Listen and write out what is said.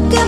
look at